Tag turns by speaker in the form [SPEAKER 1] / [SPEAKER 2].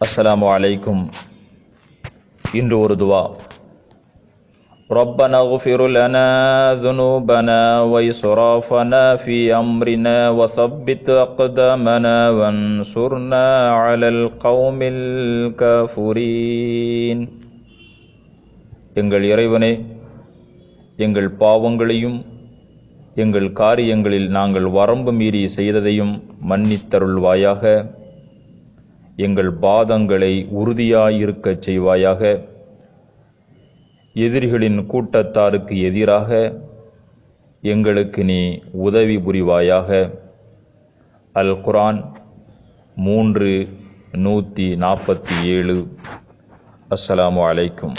[SPEAKER 1] அஸ்ஸலாமு அலைக்கும் இன்று ஒரு துவா ربنا اغفر لنا ذنوبنا وإسرافنا في أمرنا وثبت أقدامنا وانصرنا على القوم الكافرين எங்கள் இறைவனே எங்கள் பாவங்களையும் எங்கள் காரியங்களில் நாங்கள் வரம்பு மீறி செய்ததையும் மன்னித்தருள்வாயாக எங்கள் பாதங்களை உறுதியாயிருக்கச் செய்வாயாக. எதிரிகளின் கூட்டத்தாருக்கு எதிராக எங்களுக்கு நீ உதவி புரிவாயாக. அல் குரான் மூன்று நூற்றி நாற்பத்தி ஏழு. அஸ்ஸலாமு அலைக்கும்.